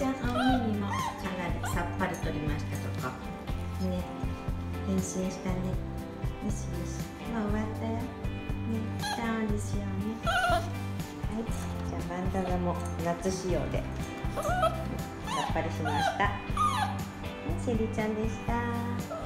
ちゃん青耳もかなりさっぱりとりましたとか。ね。変身したね。よしよし。今終わったらね。ダウンにしようね。はい。じゃあバンダナも夏仕様で。さっぱりしました、ね、シリちゃんでした。